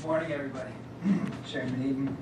Good morning, everybody. Chairman Eden,